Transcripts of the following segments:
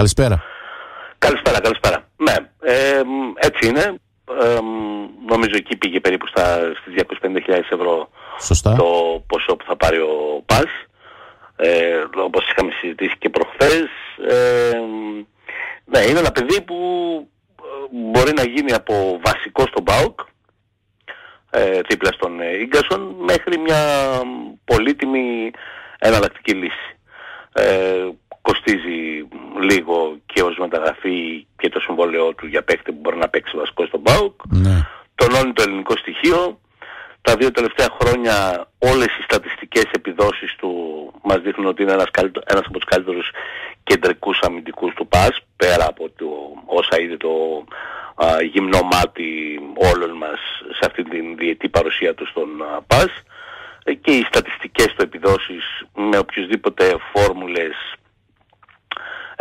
Καλησπέρα. Καλησπέρα, καλησπέρα. Ναι, ε, έτσι είναι. Ε, νομίζω εκεί πήγε περίπου στα, στις 250.000 ευρώ Σωστά. το ποσό που θα πάρει ο ΠΑΣ. Ε, όπως είχαμε συζητήσει και προχθές. Ε, ναι, είναι ένα παιδί που ε, μπορεί να γίνει από βασικό στον ΠΑΟΚ ε, δίπλα στον Ίγκασον μέχρι μια πολύτιμη εναλλακτική λύση. Ε, κοστίζει λίγο και ως μεταγραφή και το συμβόλαιό του για παίκτη που μπορεί να παίξει βασικό στον ΠΑΟΚ. Ναι. Τονώνει το ελληνικό στοιχείο. Τα δύο τελευταία χρόνια όλες οι στατιστικές επιδόσεις του μας δείχνουν ότι είναι ένας, καλύτερο, ένας από τους καλύτερους κεντρικούς αμυντικούς του ΠΑΣ πέρα από το, όσα είδε το α, γυμνό μάτι όλων μας σε αυτή την διετή παρουσία του στον α, ΠΑΣ ε, και οι στατιστικές του επιδόσεις με οποιουσδήποτε φόρμουλες ε,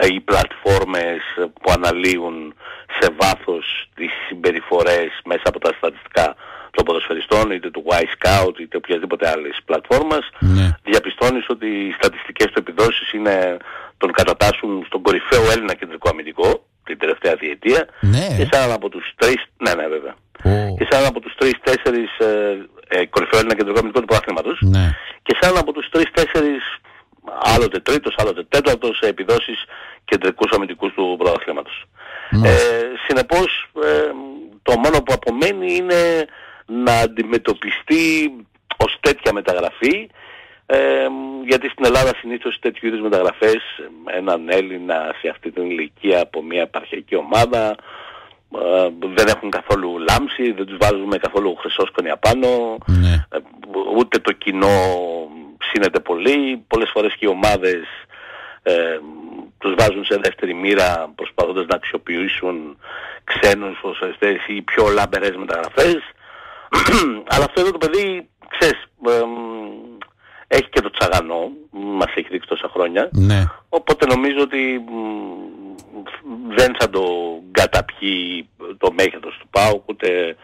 οι πλατφόρμες που αναλύουν σε βάθος τις συμπεριφορές μέσα από τα στατιστικά των ποδοσφαιριστών είτε του Y-Scout είτε οποιασδήποτε άλλης πλατφόρμας Ναι. διαπιστώνεις ότι οι στατιστικές του επιδόσεις είναι τον κατατάσσουν στον κορυφαίο Έλληνα κεντρικό αμυντικό την τελευταία διετία Ναι. και σαν από τους τρεις, ναι ναι βέβαια Πω. και σαν από τους τρεις-τέσσερις ε, ε, κορυφαίο Έλληνα κεντρικό αμυντικό του πρωταθλήματος Ναι. και σαν από τους τρεις-τέσσερις άλλοτε τρίτος, άλλοτε τέταρτος σε επιδόσεις κεντρικούς αμυντικούς του πρωταθλήματος. Ναι. Ε, συνεπώς ε, το μόνο που απομένει είναι να αντιμετωπιστεί ως τέτοια μεταγραφή ε, γιατί στην Ελλάδα συνήθως τέτοιου είδους μεταγραφές ε, έναν Έλληνα σε αυτή την ηλικία από μια επαρχιακή ομάδα ε, δεν έχουν καθόλου λάμψη, δεν τους βάζουμε καθόλου χρυσόσκονη απάνω Ναι. ε, ούτε το κοινό ψήνεται πολύ. Πολλές φορές και οι ομάδες ε, τους βάζουν σε δεύτερη μοίρα προσπαθώντας να αξιοποιήσουν ξένους ποδοσφαιριστές ή πιο λαμπερές μεταγραφές. Αλλά αυτό εδώ το παιδί, ξέρεις, ε, έχει και το τσαγανό, μας έχει δείξει τόσα χρόνια. Ναι. Οπότε νομίζω ότι μ, δεν θα το καταπιεί το μέγεθος του ΠΑΟΚ ούτε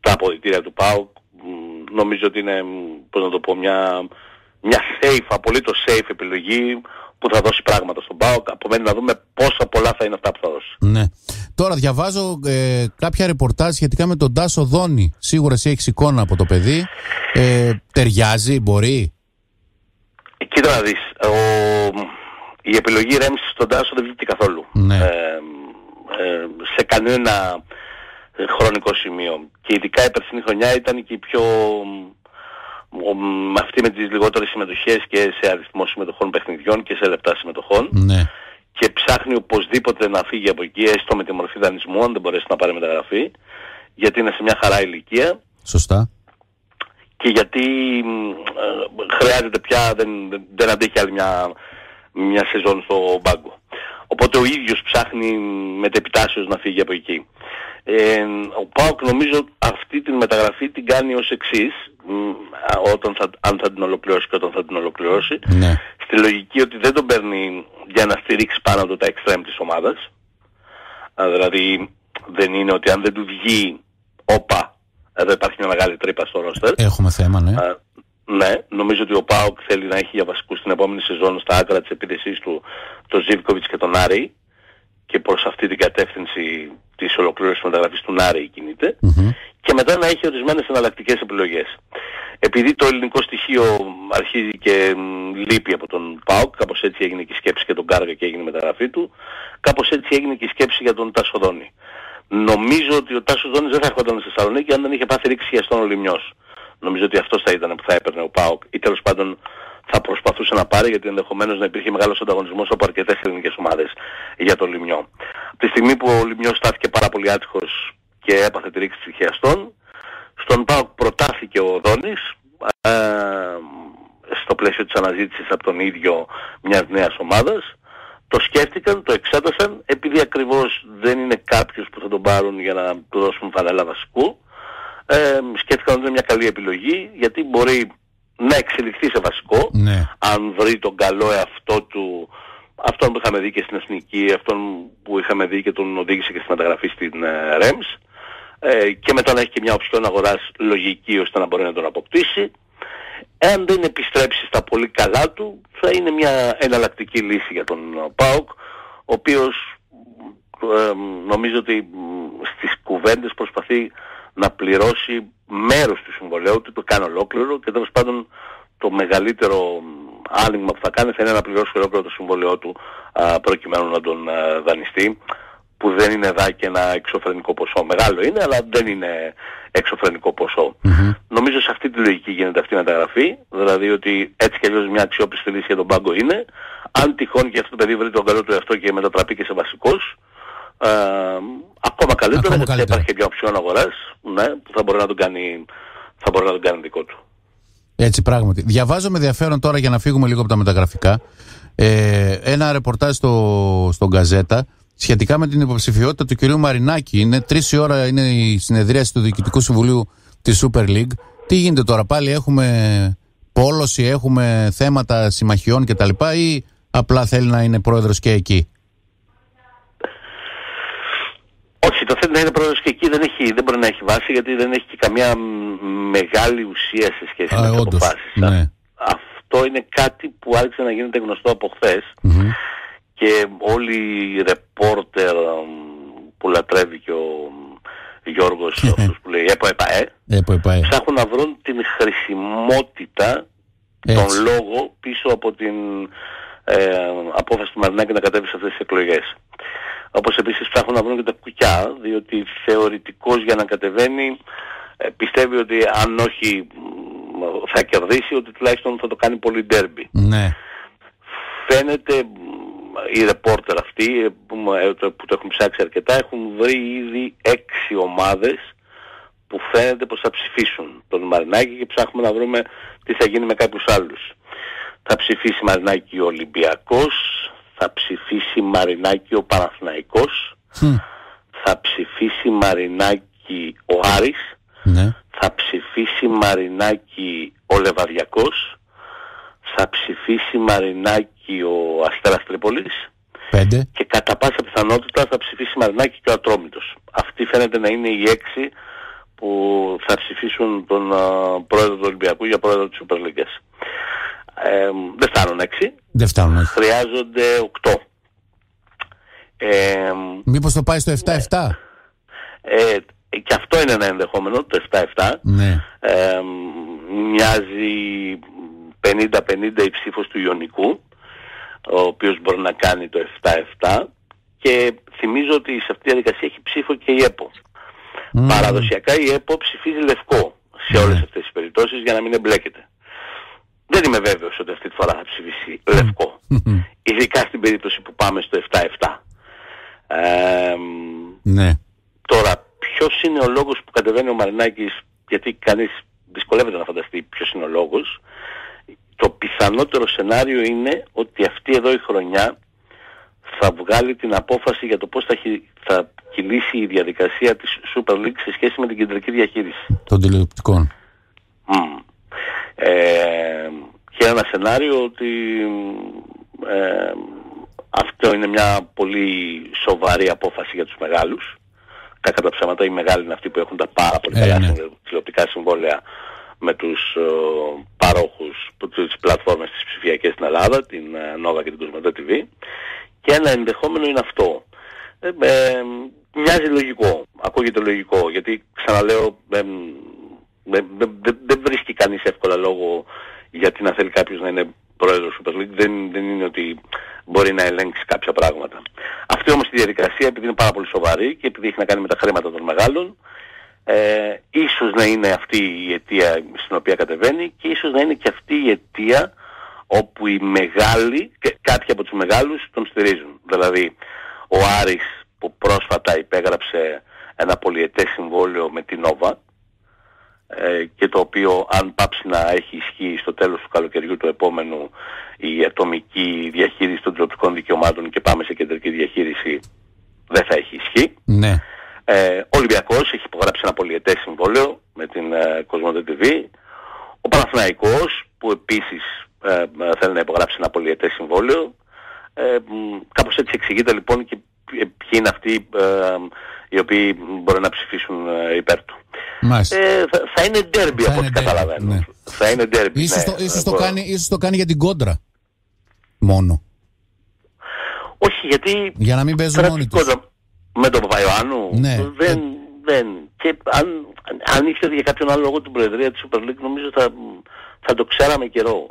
τα αποδητήρια του ΠΑΟΚ. Μ, Νομίζω ότι είναι, μ, πώς να το πω, μια, μια safe, απολύτως safe επιλογή που θα δώσει πράγματα στον ΠΑΟΚ. Απομένει να δούμε πόσα πολλά θα είναι αυτά που θα δώσει. Ναι. Τώρα διαβάζω ε, κάποια ρεπορτάζ σχετικά με τον Τάσο Δόνη. Σίγουρα εσύ έχεις εικόνα από το παιδί. Ε, ταιριάζει, μπορεί; Κοίτα να δεις, ο, η επιλογή ρέμισης στον Τάσο δεν βγήκε καθόλου. Ναι. Ε, ε, σε κανένα χρονικό σημείο. Και ειδικά η περσινή χρονιά ήταν και η πιο... ο- με αυτή με τις λιγότερες συμμετοχές και σε αριθμό συμμετοχών παιχνιδιών και σε λεπτά συμμετοχών Ναι. και ψάχνει οπωσδήποτε να φύγει από εκεί έστω με τη μορφή δανεισμού αν δεν μπορέσει να πάρει μεταγραφή γιατί είναι σε μια χαρά ηλικία Σωστά. και γιατί μ, ε, χρειάζεται πια, δεν, δεν, δεν αντέχει άλλη μια, μια σεζόν στο μπάγκο. Οπότε ο ίδιος ψάχνει μετεπιτάσεως να φύγει από εκεί. Ε, ο Πάοκ νομίζω αυτή την μεταγραφή την κάνει ως εξής, μ, α, όταν θα, αν θα την ολοκληρώσει και όταν θα την ολοκληρώσει, Ναι. στη λογική ότι δεν τον παίρνει για να στηρίξει πάνω του τα εξτρέμ της ομάδας. Α, δηλαδή δεν είναι ότι αν δεν του βγει όπα, εδώ υπάρχει μια μεγάλη τρύπα στο ρόστερ. Έχουμε θέμα, ναι. Α, ναι, νομίζω ότι ο Πάοκ θέλει να έχει για βασικούς την επόμενη σεζόν στα άκρα της επίδεσής του τον Ζίβκοβιτς και τον Άρη και προς αυτή την κατεύθυνση της ολοκλήρωσης μεταγραφής του Νάρη κινείται Μμμ. και μετά να έχει ορισμένες εναλλακτικές επιλογές. Επειδή το ελληνικό στοιχείο αρχίζει και μ, λείπει από τον ΠΑΟΚ, κάπως έτσι έγινε και η σκέψη για τον Κάργα και έγινε η μεταγραφή του, κάπως έτσι έγινε και η σκέψη για τον Τάσο Δόνη. Νομίζω ότι ο Τάσος Δόνης δεν θα έρχονταν στη Θεσσαλονίκη αν δεν είχε πάθει ρήξη για στον Ολυμιός. Νομίζω ότι αυτός θα ήταν που θα έπαιρνε ο ΠΑΟΚ ή τέλος πάντων θα προσπαθούσε να πάρει γιατί ενδεχομένως να υπήρχε μεγάλος ανταγωνισμός από αρκετές ελληνικές ομάδες για τον Λιμιό. Από τη στιγμή που ο Λιμιός στάθηκε πάρα πολύ άτυχος και έπαθε τη ρήξη της χιαστών, στον ΠΑΟΚ προτάθηκε ο Δόνης ε, στο πλαίσιο της αναζήτησης από τον ίδιο μιας νέας ομάδας. Το σκέφτηκαν, το εξέτασαν, επειδή ακριβώς δεν είναι κάποιος που θα τον πάρουν για να του δώσουν φανέλα βασικού. Ε, σκέφτηκαν ότι είναι μια καλή επιλογή, γιατί μπορεί να εξελιχθεί σε βασικό, Ναι. αν βρει τον καλό εαυτό του, αυτόν που είχαμε δει και στην Εθνική, αυτόν που είχαμε δει και τον οδήγησε και στη μεταγραφή στην ε, ΡΕΜΣ, ε, και μετά να έχει και μια οψιόν αγοράς λογική ώστε να μπορεί να τον αποκτήσει. Εάν δεν επιστρέψει στα πολύ καλά του, θα είναι μια εναλλακτική λύση για τον ε, ΠΑΟΚ, ο οποίος ε, νομίζω ότι στις κουβέντες προσπαθεί να πληρώσει μέρος του συμβολέου του, το κάνει ολόκληρο και τέλος πάντων το μεγαλύτερο άνοιγμα που θα κάνει θα είναι να πληρώσει ολόκληρο το συμβολέο του α, προκειμένου να τον α, δανειστεί που δεν είναι δά και ένα εξωφρενικό ποσό. Μεγάλο είναι, αλλά δεν είναι εξωφρενικό Νομίζω σε αυτή τη λογική γίνεται αυτή η μεταγραφή, δηλαδή ότι έτσι κι αλλιώς μια αξιόπιστη λύση για τον πάγκο είναι. Αν τυχόν και αυτό το παιδί βρει τον καλό του εαυτό και μετατραπεί και σε βασικός, ε, ακόμα καλύτερα, γιατί θα υπάρχει και μια οψιόν αγοράς ναι, που θα μπορεί να τον κάνει, θα μπορεί να τον κάνει δικό του. Έτσι πράγματι. Διαβάζω με ενδιαφέρον τώρα για να φύγουμε λίγο από τα μεταγραφικά. Ε, ένα ρεπορτάζ στο, στον Γκαζέτα σχετικά με την υποψηφιότητα του κυρίου Μαρινάκη. Είναι τρεις η ώρα είναι η συνεδρίαση του Διοικητικού Συμβουλίου της Super League. Τι γίνεται τώρα, πάλι έχουμε πόλωση, έχουμε θέματα συμμαχιών κτλ. ή απλά θέλει να είναι πρόεδρος και εκεί; Όχι, το θέλει να είναι πρόεδρος και εκεί δεν, έχει, δεν μπορεί να έχει βάση γιατί δεν έχει και καμία μεγάλη ουσία σε σχέση με τις αποφάσεις. Ναι. Αυτό είναι κάτι που άρχισε να γίνεται γνωστό από και όλοι οι ρεπόρτερ που λατρεύει και ο Γιώργος αυτός που λέει ΕΠΟ ΕΠΑΕ ψάχνουν να βρουν την χρησιμότητα των λόγων πίσω από την ε, απόφαση του Μαρινάκη να κατέβει σε αυτές τις εκλογές. Όπως επίσης ψάχνουν να βρουν και τα κουκιά, διότι θεωρητικός για να κατεβαίνει ε, πιστεύει ότι αν όχι θα κερδίσει, ότι τουλάχιστον θα το κάνει πολύ ντέρμπι. Ναι. Φαίνεται οι ρεπόρτερ αυτοί ε, που το έχουν ψάξει αρκετά έχουν βρει ήδη έξι ομάδες που φαίνεται πως θα ψηφίσουν τον Μαρινάκη και ψάχνουμε να βρούμε τι θα γίνει με κάποιους άλλους. Θα ψηφίσει Μαρινάκη ο Ολυμπιακός, θα ψηφίσει Μαρινάκη ο Παναθηναϊκός, θα ψηφίσει Μαρινάκη ο Άρης, ναι. θα ψηφίσει Μαρινάκη ο Λεβαδιακός, θα ψηφίσει Μαρινάκη ο Αστέρας Τρίπολης Πέντε. και κατά πάσα πιθανότητα θα ψηφίσει Μαρινάκη και ο Ατρόμητος. Αυτοί φαίνεται να είναι οι έξι που θα ψηφίσουν τον uh, πρόεδρο του Ολυμπιακού για πρόεδρο της Super League. Ε, δεν φτάνουν έξι. Δεν φτάνουν. Χρειάζονται οκτώ. Ε, Μήπως το πάει στο 7-7. Ε, και αυτό είναι ένα ενδεχόμενο, το 7-7. Ναι. Ε, μοιάζει 50-50 η ψήφος του Ιωνικού, ο οποίος μπορεί να κάνει το 7-7 και θυμίζω ότι σε αυτή τη διαδικασία έχει ψήφο και η ΕΠΟ. Παραδοσιακά η ΕΠΟ ψηφίζει λευκό σε όλες αυτές τις περιπτώσεις για να μην εμπλέκεται. Δεν είμαι βέβαιος ότι αυτή τη φορά θα ψηφίσει λευκό. Ειδικά στην περίπτωση που πάμε στο 7-7. Ε, ναι. Τώρα, ποιος είναι ο λόγος που κατεβαίνει ο Μαρινάκης, γιατί κανείς δυσκολεύεται να φανταστεί ποιος είναι ο λόγος, το πιθανότερο σενάριο είναι ότι αυτή εδώ η χρονιά θα βγάλει την απόφαση για το πώς θα, θα κυλήσει η διαδικασία της Super League σε σχέση με την κεντρική διαχείριση. Των τηλεοπτικών. Ε, και ένα σενάριο ότι ε, αυτό είναι μια πολύ σοβαρή απόφαση για τους μεγάλους. Τα κατά ψέματα οι μεγάλοι είναι αυτοί που έχουν τα πάρα πολύ ε, καλά ναι. τηλεοπτικά συμβόλαια με τους ε, παρόχους, τις πλατφόρμες της ψηφιακές στην Ελλάδα, την ε, Nova και την Cosmodo TV και ένα ενδεχόμενο είναι αυτό. Ε, ε, μοιάζει λογικό, ακούγεται λογικό, γιατί ξαναλέω δεν δε, βρίσκει κανείς εύκολα λόγο γιατί να θέλει κάποιος να είναι πρόεδρος Super League, δεν, δεν είναι ότι μπορεί να ελέγξει κάποια πράγματα. Αυτή όμως η διαδικασία επειδή είναι πάρα πολύ σοβαρή και επειδή έχει να κάνει με τα χρήματα των μεγάλων, ε, ίσως να είναι αυτή η αιτία στην οποία κατεβαίνει και ίσως να είναι και αυτή η αιτία όπου οι μεγάλοι, και κάποιοι από τους μεγάλους τον στηρίζουν. Δηλαδή ο Άρης που πρόσφατα υπέγραψε ένα πολυετές συμβόλαιο με την Νόβα ε, και το οποίο αν πάψει να έχει ισχύ στο τέλος του καλοκαιριού του επόμενου η ατομική διαχείριση των τηλεοπτικών δικαιωμάτων και πάμε σε κεντρική διαχείριση δεν θα έχει ισχύ. Ναι. Ε, ο Ολυμπιακός έχει υπογράψει ένα πολυετές συμβόλαιο με την ε, TV. Ο Παναθηναϊκός που επίσης ε, ε, θέλει να υπογράψει ένα πολυετές συμβόλαιο. Ε, κάπως έτσι εξηγείται λοιπόν και ποιοι είναι αυτοί ε, οι οποίοι μπορεί να ψηφίσουν ε, υπέρ του. Ε, θα, θα, είναι ντέρμπι από ό,τι καταλαβαίνω. Ναι. Θα είναι ντέρμπι. Ίσως, ναι, το, ίσως, το κάνει, ίσως το κάνει για την κόντρα μόνο. Όχι, γιατί. Για να μην παίζουν μόνοι τους. Με τον Παπαϊωάννου. Ναι. Δεν, δεν. Και αν, αν ήξερε για κάποιον άλλο λόγο την Προεδρία της Super League, νομίζω θα, θα το ξέραμε καιρό.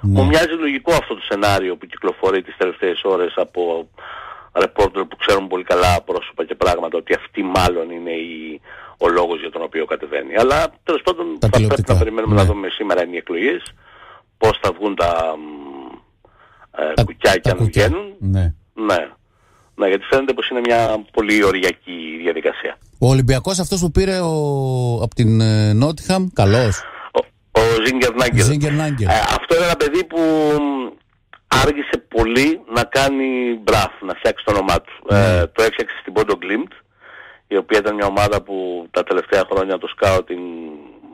Ναι. Μου μοιάζει λογικό αυτό το σενάριο που κυκλοφορεί τις τελευταίες ώρες από ρεπόρτερ που ξέρουν πολύ καλά πρόσωπα και πράγματα ότι αυτή μάλλον είναι η, ο λόγος για τον οποίο κατεβαίνει. Αλλά τέλος πάντων θα πρέπει να περιμένουμε να ναι. δούμε σήμερα είναι οι εκλογές, πώς θα βγουν τα, ε, κουκιά και αν βγαίνουν. Ναι. ναι. Ναι, γιατί φαίνεται πως είναι μια πολύ οριακή διαδικασία. Ο Ολυμπιακός αυτός που πήρε ο... από την ε, Νότιχαμ, καλός. Ο, ο Ζίγκερ Νάγκελ. Ε, αυτό είναι ένα παιδί που άργησε πολύ να κάνει μπραφ, να φτιάξει το όνομά του. Ναι. Ε, το έφτιαξε στην Πόντο Γκλίμπτ, η οποία ήταν μια ομάδα που τα τελευταία χρόνια το σκάουτινγκ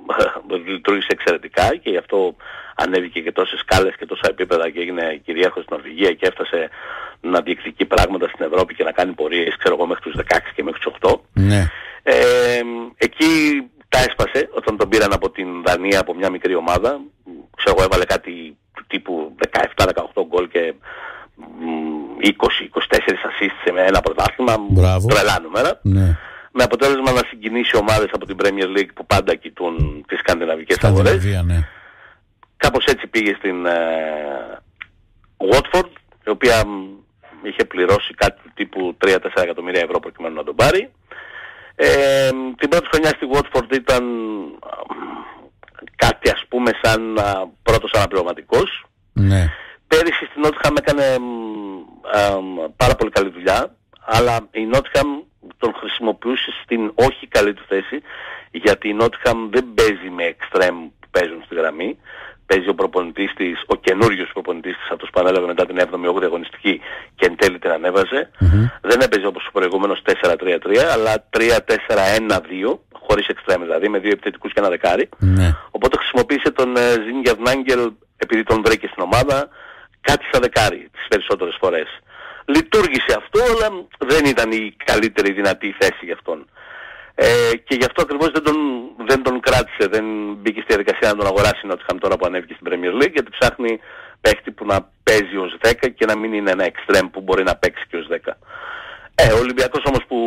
λειτουργήσε εξαιρετικά και γι' αυτό ανέβηκε και τόσες σκάλες και τόσα επίπεδα και έγινε κυρίαρχος στην Νορβηγία και έφτασε να διεκδικεί πράγματα στην Ευρώπη και να κάνει πορείες, ξέρω εγώ, μέχρι τους 16 και μέχρι τους 8. Ναι. Ε, εκεί τα έσπασε όταν τον πήραν από την Δανία από μια μικρή ομάδα. Ξέρω εγώ έβαλε κάτι του τύπου 17-18 γκολ και 20-24 assists σε ένα πρωτάθλημα. Τρελά νούμερα. Ναι. Με αποτέλεσμα να συγκινήσει ομάδες από την Premier League που πάντα κοιτούν τις σκανδιναβικές αγορές. Ναι. Κάπως έτσι πήγε στην ε, Watford, η οποία είχε πληρώσει κάτι του τύπου 3-4 εκατομμύρια ευρώ προκειμένου να τον πάρει. Ε, την πρώτη χρονιά στη Watford ήταν κάτι ας πούμε σαν α, πρώτος αναπληρωματικός. Ναι. Πέρυσι στην Nottingham έκανε πάρα πολύ καλή δουλειά, αλλά η Nottingham τον χρησιμοποιούσε στην όχι καλή του θέση, γιατί η Nottingham δεν παίζει με extreme που παίζουν στη γραμμή. Παίζει ο προπονητής της, ο καινούριος προπονητής της, αυτός που ανέλαβε μετά την 7η-8η αγωνιστική και εν τέλει την ανεβασε Δεν έπαιζε όπως ο προηγούμενος 4-3-3, αλλά 3-4-1-2, χωρίς extreme δηλαδή, με δύο επιθετικούς και ένα δεκάρι. Ναι. Οπότε χρησιμοποίησε τον Ζίνγκερ Νάγκελ επειδή τον βρήκε στην ομάδα, κάτι σαν δεκάρι τις περισσότερες φορές. Λειτουργήσε αυτό, αλλά δεν ήταν η καλύτερη δυνατή θέση για αυτόν. Ε, και γι' αυτό ακριβώς δεν τον, δεν τον κράτησε, δεν μπήκε στη διαδικασία να τον αγοράσει να είχαμε τώρα που ανέβηκε στην Premier League, γιατί ψάχνει παίχτη που να παίζει ως 10 και να μην είναι ένα extreme που μπορεί να παίξει και ως 10. Ε, ο Ολυμπιακός όμως που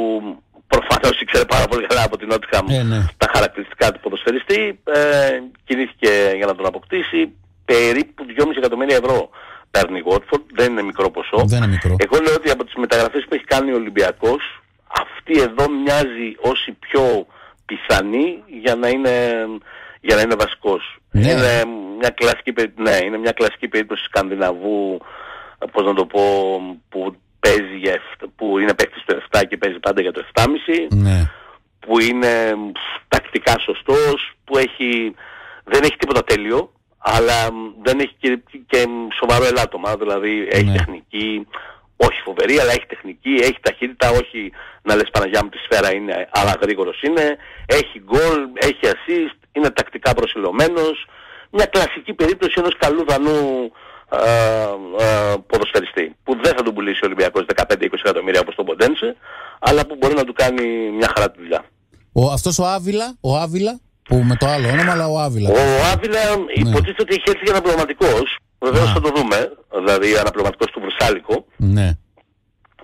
προφανώς ήξερε πάρα πολύ καλά από την Νότιχαμ ε, ναι. τα χαρακτηριστικά του ποδοσφαιριστή, ε, κινήθηκε για να τον αποκτήσει περίπου 2,5 εκατομμύρια ευρώ παίρνει η Watford, δεν είναι μικρό ποσό. Δεν είναι μικρό. Εγώ λέω ότι από τις μεταγραφές που έχει κάνει ο Ολυμπιακός, αυτή εδώ μοιάζει ως η πιο πιθανή για να είναι, για να είναι βασικός. Ναι. Είναι, μια κλασική, ναι, είναι μια κλασική περίπτωση Σκανδιναβού, πώς να το πω, που παίζει για, που είναι παίκτης του 7 και παίζει πάντα για το 7,5. Ναι. Που είναι τακτικά σωστός, που έχει, δεν έχει τίποτα τέλειο αλλά δεν έχει και, και σοβαρό ελάττωμα, δηλαδή έχει Ναι. τεχνική, όχι φοβερή, αλλά έχει τεχνική, έχει ταχύτητα, όχι να λες Παναγιά μου τη σφαίρα είναι, αλλά γρήγορος είναι, έχει γκολ, έχει assist, είναι τακτικά προσιλωμένος, μια κλασική περίπτωση ενός καλού δανού α, α, ποδοσφαιριστή, που δεν θα τον πουλήσει ο Ολυμπιακός 15-20 εκατομμύρια όπως τον Ποντένσε, αλλά που μπορεί να του κάνει μια χαρά τη δουλειά. Ο, αυτός ο Άβυλα, ο Άβυλα, που με το άλλο όνομα, αλλά ο Άβυλα. Ο Άβυλα υποτίθεται ότι έχει έρθει για αναπληρωματικός. Βεβαίως Α. θα το δούμε. Δηλαδή αναπληρωματικός του Βρυσάλικο. Ναι.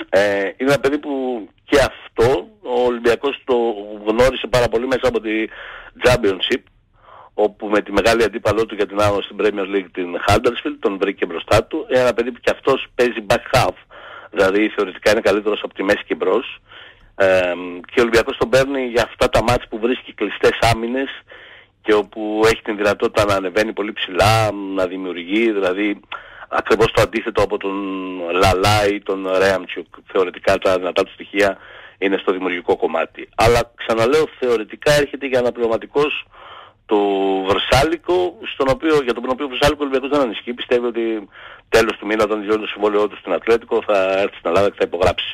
Ε, είναι ένα παιδί που και αυτό ο Ολυμπιακός το γνώρισε πάρα πολύ μέσα από τη Championship όπου με τη μεγάλη αντίπαλό του για την άνω στην Premier League την Huddersfield τον βρήκε μπροστά του. Είναι ένα παιδί που και αυτός παίζει back half. Δηλαδή θεωρητικά είναι καλύτερος από τη μέση και μπρος. Ε, και ο Ολυμπιακός τον παίρνει για αυτά τα μάτς που βρίσκει κλειστές άμυνες και όπου έχει την δυνατότητα να ανεβαίνει πολύ ψηλά, να δημιουργεί, δηλαδή ακριβώς το αντίθετο από τον Λαλά ή τον Ρέαμτσουκ. Θεωρητικά τα δυνατά του στοιχεία είναι στο δημιουργικό κομμάτι. Αλλά ξαναλέω θεωρητικά έρχεται για αναπληρωματικός το Βρυσάλικο, στον οποίο, για τον οποίο ο Βρυσάλικο Ολυμπιακός δεν ανισχύει. Πιστεύει ότι τέλος του μήνα όταν τελειώνει το συμβόλαιό του στην Ατλέτικο θα έρθει στην Ελλάδα και θα υπογράψει.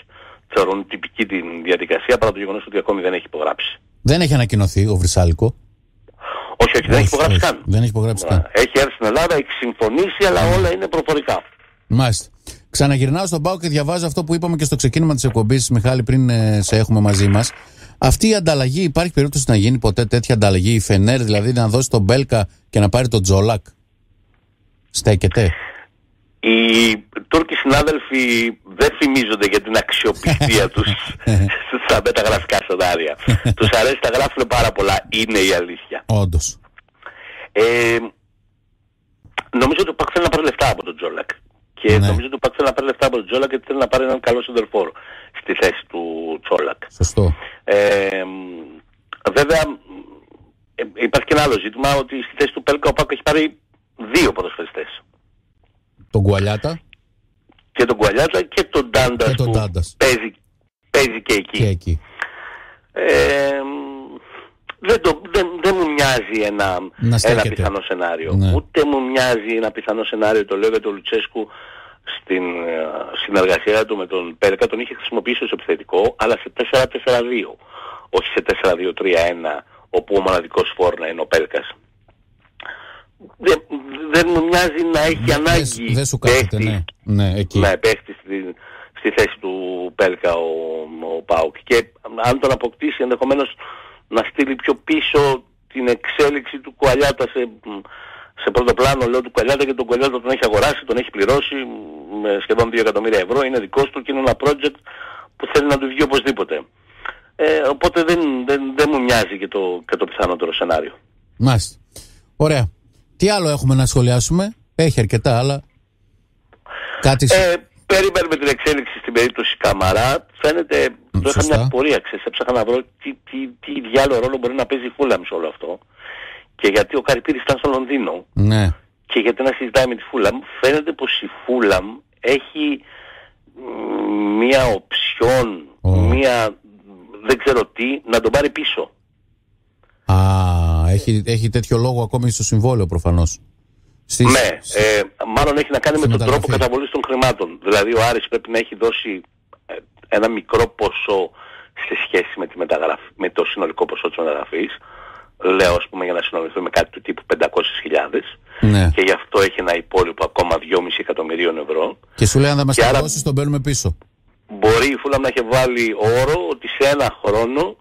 Θεωρούν τυπική την διαδικασία παρά το γεγονός ότι ακόμη δεν έχει υπογράψει. Δεν έχει ανακοινωθεί ο Βρυσάλικο. Όχι, όχι, δεν έχει υπογράψει όχι. καν. Δεν έχει υπογράψει καν. Έχει έρθει στην Ελλάδα, έχει συμφωνήσει, αλλά όλα είναι προφορικά. Μάλιστα. Ξαναγυρνάω στον Πάο και διαβάζω αυτό που είπαμε και στο ξεκίνημα της εκπομπής, Μιχάλη, πριν ε, σε έχουμε μαζί μας. Αυτή η ανταλλαγή, υπάρχει περίπτωση να γίνει ποτέ τέτοια ανταλλαγή, η Φενέρ δηλαδή να δώσει τον Μπέλκα και να πάρει τον Τζόλακ; Στέκεται. Οι Τούρκοι συνάδελφοι δεν φημίζονται για την αξιοπιστία τους στα μεταγραφικά σενάρια. τους αρέσει να γράφουν πάρα πολλά. Είναι η αλήθεια. Όντως. Ε, νομίζω ότι ο Πακ θέλει να πάρει λεφτά από τον Τζόλακ. Και Ναι. νομίζω ότι ο Πακ θέλει να πάρει λεφτά από τον Τζόλακ γιατί θέλει να πάρει έναν καλό σεντερφόρ στη θέση του Τζόλακ. Σωστό. Ε, βέβαια, ε, υπάρχει και ένα άλλο ζήτημα ότι στη θέση του Πέλκα ο Πάκος έχει πάρει δύο ποδοσφαιριστές. Τον Κουαλιάτα Και τον Κουαλιάτα και τον Ντάντα και τον που Τάντας. παίζει, παίζει και εκεί. Και εκεί. Ε, δεν, το, δεν, δεν μου μοιάζει ένα, Να ένα στέκεται. πιθανό σενάριο. Ναι. Ούτε μου μοιάζει ένα πιθανό σενάριο, το λέω για τον Λουτσέσκου στην ε, συνεργασία του με τον Πέρκα, τον είχε χρησιμοποιήσει ως επιθετικό, αλλά σε 4-4-2, όχι σε 4-2-3-1, όπου ο μοναδικός φόρνα είναι ο Πέρκας. Δεν, δεν μου μοιάζει να έχει Δεν- ανάγκη Δεν σου κάθεται, παίχτη ναι. Ναι, εκεί. να παίχτη στη, στη θέση του Πέλκα ο, ο Πάουκ. Και αν τον αποκτήσει ενδεχομένως να στείλει πιο πίσω την εξέλιξη του Κουαλιάτα σε, σε πρώτο πλάνο, λέω του Κουαλιάτα και τον Κουαλιάτα τον έχει αγοράσει, τον έχει πληρώσει με σχεδόν 2 εκατομμύρια ευρώ, είναι δικός του και είναι ένα project που θέλει να του βγει οπωσδήποτε. Ε, οπότε δεν, δεν, δεν μου μοιάζει και το, και το πιθανότερο σενάριο. Μάλιστα. Ωραία. Τι άλλο έχουμε να σχολιάσουμε; Έχει αρκετά άλλα. Κάτι. Ε, περιμένουμε την εξέλιξη στην περίπτωση Καμαρά. Φαίνεται, το είχα σωστά. μια πορεία, ξέρεις, έψαχα να βρω τι, τι, τι διάλογο ρόλο μπορεί να παίζει η Φούλαμ σε όλο αυτό. Και γιατί ο Καρυπίδης ήταν στο Λονδίνο Ναι. και γιατί να συζητάει με τη Φούλαμ, φαίνεται πως η Φούλαμ έχει μ, μία οψιόν, Ω. μία δεν ξέρω τι, να τον πάρει πίσω. Α, έχει, έχει τέτοιο λόγο ακόμη στο συμβόλαιο προφανώς. Ναι, ε, μάλλον έχει να κάνει με στη τον τρόπο μεταγραφή. καταβολής των χρημάτων. Δηλαδή ο Άρης πρέπει να έχει δώσει ε, ένα μικρό ποσό σε σχέση με, τη μεταγραφή, με το συνολικό ποσό της μεταγραφής. Λέω ας πούμε για να συνοληθούμε κάτι του τύπου 500.000 Ναι. και γι' αυτό έχει ένα υπόλοιπο ακόμα 2,5 εκατομμυρίων ευρώ. Και σου λέει αν δεν μας Και τα άρα- δώσεις, τον παίρνουμε πίσω. Μπορεί η Φούλαμ να έχει βάλει όρο ότι σε ένα χρόνο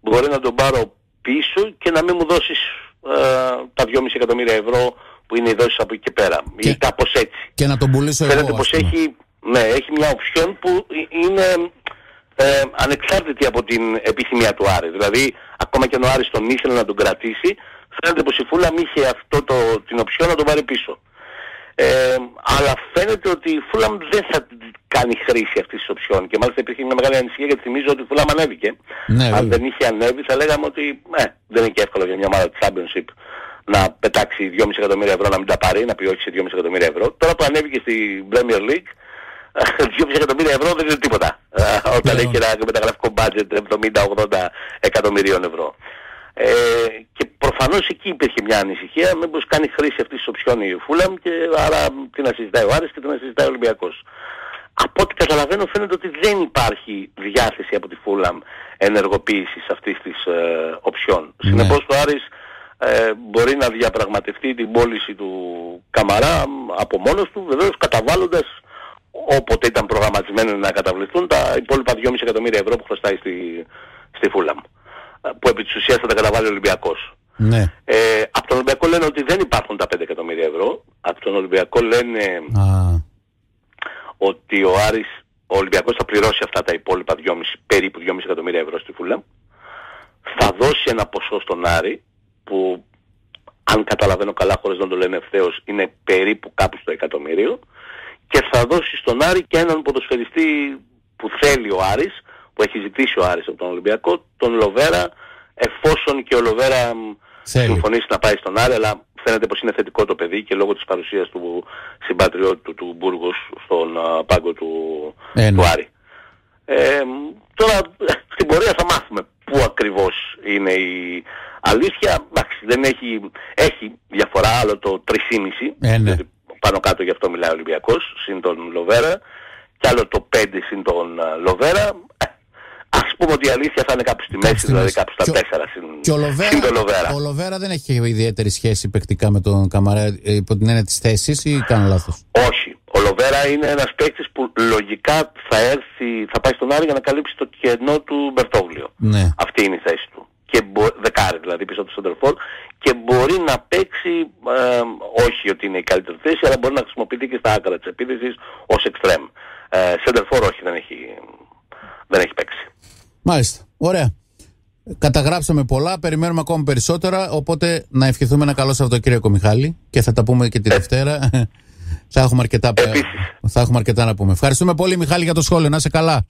μπορεί να τον πάρω πίσω και να μην μου δώσεις ε, τα 2,5 εκατομμύρια ευρώ που είναι οι δόσεις από εκεί και πέρα. Και- Ή κάπως έτσι. Και να τον πουλήσω Φαίνεται εγώ. πως ας πούμε. έχει, ναι, έχει μια οψιόν που ε- είναι ε, ανεξάρτητη από την επιθυμία του Άρη. Δηλαδή, ακόμα και αν ο Άρης τον ήθελε να τον κρατήσει, φαίνεται πως η Φούλαμ είχε αυτό το, την οψιόν να τον πάρει πίσω. Ε, αλλά φαίνεται ότι η Φούλαμ δεν θα κάνει χρήση αυτής της οψιόν και μάλιστα υπήρχε μια μεγάλη ανησυχία γιατί θυμίζω ότι η Φούλαμ ανέβηκε. Ναι, Αν βέβαια. δεν είχε ανέβει θα λέγαμε ότι ε, δεν είναι και εύκολο για μια ομάδα της Championship να πετάξει 2,5 εκατομμύρια ευρώ να μην τα πάρει, να πει όχι σε 2,5 εκατομμύρια ευρώ. Τώρα που ανέβηκε στην Premier League, 2,5 εκατομμύρια ευρώ δεν είναι τίποτα. Ε, Όταν Πλέον. έχει ένα μεταγραφικό budget 70-80 εκατομμυρίων ευρώ. Ε, και προφανώς εκεί υπήρχε μια ανησυχία μήπως κάνει χρήση αυτής της οψιόν η Φούλαμ και άρα τι να συζητάει ο Άρης και τι να συζητάει ο Ολυμπιακός. Από ό,τι καταλαβαίνω φαίνεται ότι δεν υπάρχει διάθεση από τη Φούλαμ ενεργοποίησης αυτής της ε, οψιόν. Ναι. Συνεπώς ο Άρης ε, μπορεί να διαπραγματευτεί την πώληση του Καμαρά μ, από μόνος του βεβαίως καταβάλλοντας όποτε ήταν προγραμματισμένο να καταβληθούν τα υπόλοιπα 2,5 εκατομμύρια ευρώ που χρωστάει στη, στη Φούλαμ. Ε, Που επί της ουσίας θα τα καταβάλει ο Ολυμπιακός. Ναι. Ε, από τον Ολυμπιακό λένε ότι δεν υπάρχουν τα 5 εκατομμύρια ευρώ. Από τον Ολυμπιακό λένε Α, ότι ο Άρης, ο Ολυμπιακός θα πληρώσει αυτά τα υπόλοιπα 2,5, περίπου 2,5 εκατομμύρια ευρώ στη Φούλαμ. Θα δώσει ένα ποσό στον Άρη που αν καταλαβαίνω καλά χωρίς να το λένε ευθέως είναι περίπου κάπου στο εκατομμύριο και θα δώσει στον Άρη και έναν ποδοσφαιριστή που θέλει ο Άρης, που έχει ζητήσει ο Άρης από τον Ολυμπιακό, τον Λοβέρα, εφόσον και ο Λοβέρα μ, Θέλει. συμφωνήσει να πάει στον Άρη, αλλά φαίνεται πως είναι θετικό το παιδί και λόγω της παρουσίας του συμπατριώτη του, του Μπούργος στον α, πάγκο του, Ε, ναι. του Άρη. Ε, τώρα στην πορεία θα μάθουμε πού ακριβώς είναι η αλήθεια. Εντάξει, δεν έχει, έχει διαφορά άλλο το 3,5 Ε, ναι. Γιατί πάνω κάτω γι' αυτό μιλάει ο Ολυμπιακός συν τον Λοβέρα και άλλο το 5 συν τον α, Λοβέρα. Ε, Ας πούμε ότι η αλήθεια θα είναι κάπου στη μέση, στη δηλαδή μέση. κάπου στα Και ο- 4 συν, Και ο Λοβέρα, συν τον Λοβέρα. ο Λοβέρα δεν έχει ιδιαίτερη σχέση παικτικά με τον Καμαρά ε, υπό την έννοια της θέσης ή κάνω λάθος; Όχι. Ο Λοβέρα είναι ένας παίκτης που λογικά θα έρθει, θα πάει στον Άρη για να καλύψει το κενό του Μπερτόγλιο. Ναι. Αυτή είναι η θέση του. Και μπο- δεκάρι δηλαδή πίσω από το Σεντερφόρ και μπορεί να παίξει, ε, όχι ότι είναι η καλύτερη θέση, αλλά μπορεί να χρησιμοποιηθεί και στα άκρα της επίθεσης ως extreme. Ε, Σέντερφορ όχι, δεν έχει, δεν έχει παίξει. Μάλιστα. Ωραία. Καταγράψαμε πολλά, περιμένουμε ακόμα περισσότερα. Οπότε να ευχηθούμε ένα καλό Σαββατοκύριακο, Μιχάλη. Και θα τα πούμε και τη Ε. Δευτέρα. θα, έχουμε αρκετά, Επίσης. θα έχουμε αρκετά να πούμε. Ευχαριστούμε πολύ, Μιχάλη, για το σχόλιο. Να είσαι καλά.